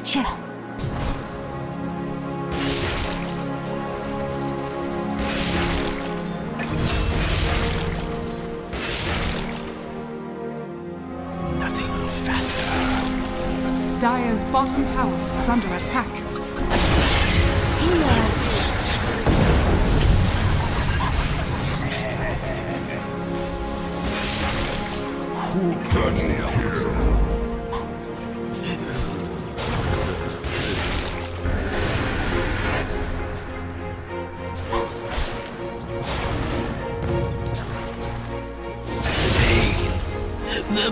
Gotcha! Nothing faster. Dire's bottom tower is under attack. Who The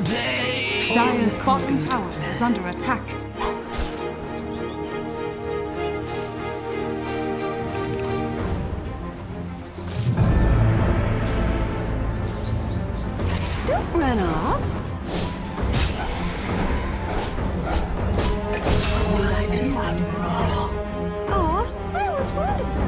Dire's bottom tower is under attack. Don't run off. What did I do? I do wrong. Aw, that was wonderful.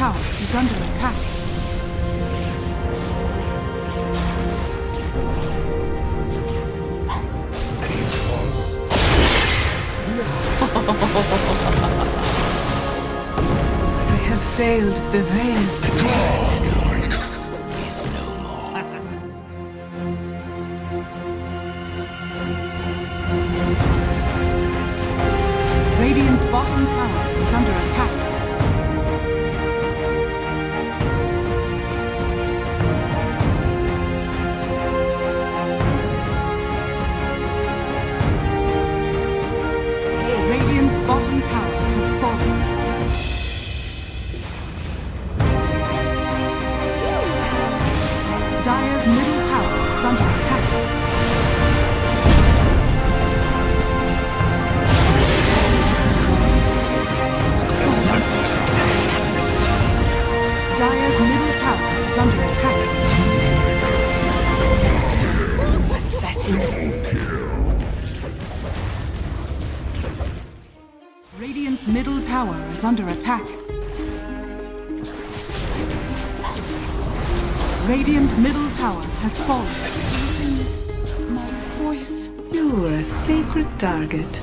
tower is under attack. I have failed the veil. Is no more. Radiant's bottom tower is under attack. Middle tower is under attack. Radiant's middle tower has fallen. My voice. You're a sacred target.